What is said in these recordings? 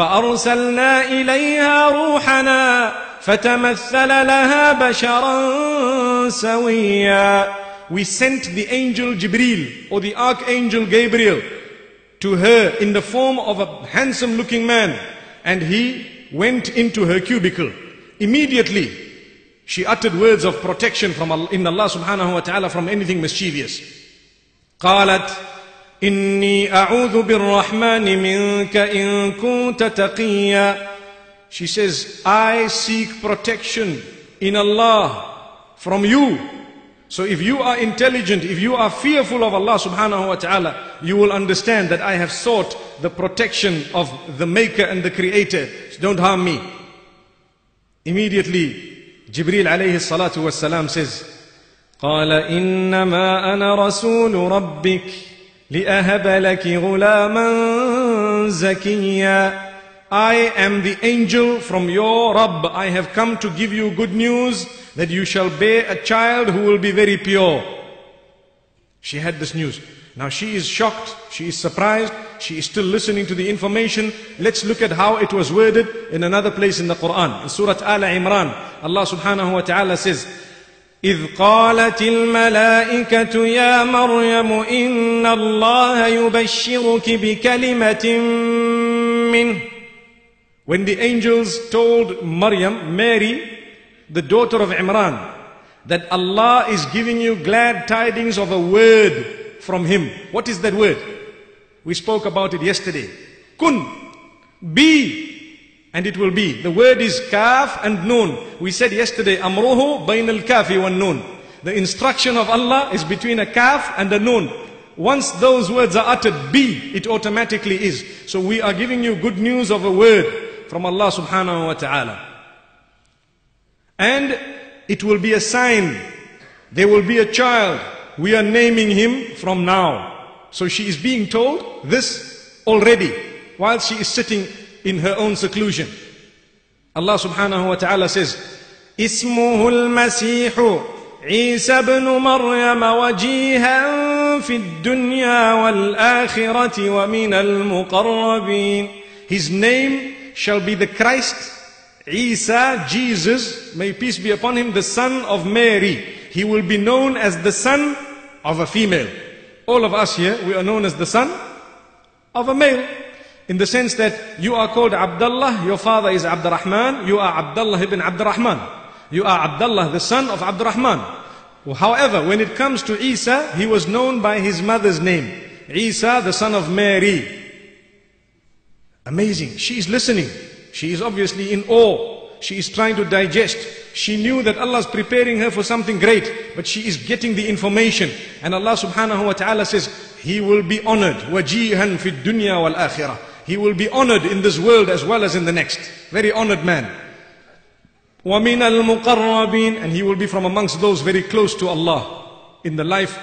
فأرسلنا إليها روحنا فتمثل لها بشرا سويا We sent the angel Jibril or the archangel Gabriel to her in the form of a handsome looking man and he went into her cubicle. Immediately she uttered words of protection from Allah, in Allah subhanahu wa ta'ala from anything mischievous. قالت إني أعوذ بالرحمن منك إن كنت تقيا She says, I seek protection in Allah from you. So if you are intelligent, if you are fearful of Allah subhanahu wa ta'ala, you will understand that I have sought the protection of the maker and the creator. So don't harm me. Immediately, Jibril alayhi salatu was salam says, قال إنما أنا رسول ربك لأهب لك غلاما زكيا I am the angel from your Rabb. I have come to give you good news that you shall bear a child who will be very pure. She had this news. Now she is shocked, she is surprised, she is still listening to the information. Let's look at how it was worded in another place in the Quran. In Surah Al Imran, Allah subhanahu wa ta'ala says, إذ قالت الملائكة يا مريم إن الله يبشرك بكلمة منه When the angels told Maryam, Mary, the daughter of Imran, that Allah is giving you glad tidings of a word from Him. What is that word? We spoke about it yesterday. Kun, be, and it will be. The word is kaf and noon. We said yesterday, amruhu bain al kafi wa noon. The instruction of Allah is between a kaf and a noon. Once those words are uttered, be, it automatically is. So we are giving you good news of a word from Allah subhanahu wa ta'ala. And it will be a sign. There will be a child. We are naming him from now. So she is being told this already while she is sitting in her own seclusion. Allah subhanahu wa ta'ala says, اسمه المسيح عيسى بن مريم وجيها في الدنيا والآخرة ومن المقربين His name shall be the Christ, Isa, Jesus, may peace be upon him, the son of Mary. He will be known as the son of a female. All of us here, we are known as the son of a male. In the sense that you are called Abdullah, your father is Abdurrahman, you are Abdullah ibn Abdurrahman. You are Abdullah, the son of Abdurrahman. However, when it comes to Isa, he was known by his mother's name. Isa, the son of Mary. Amazing. She is listening. She is obviously in awe. She is trying to digest. She knew that Allah is preparing her for something great, but she is getting the information. And Allah subhanahu wa ta'ala says, He will be honored. وَجِيهًا فِي الدُّنْيَا وَالْآخِرَةِ He will be honored in this world as well as in the next. Very honored man. وَمِنَ الْمُقَرَّبِينَ And he will be from amongst those very close to Allah in the life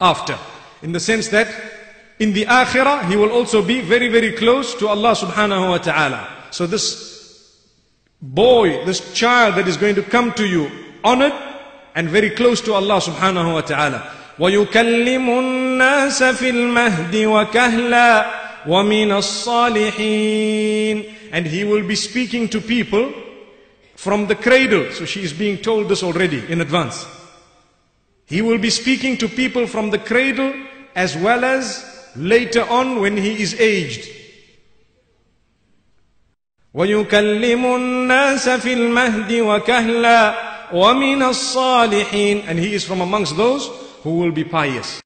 after. In the sense that in the akhirah, he will also be very, very close to Allah subhanahu wa ta'ala. So this boy, this child that is going to come to you, honored and very close to Allah subhanahu wa ta'ala. وَيُكَلِّمُ النَّاسَ فِي الْمَهْدِ وَكَهْلًا وَمِنَ الصَّالِحِينَ And he will be speaking to people from the cradle. So she is being told this already in advance. He will be speaking to people from the cradle as well as later on when he is aged. ويكلم الناس في المهد وكهلا ومن الصالحين and he is from amongst those who will be pious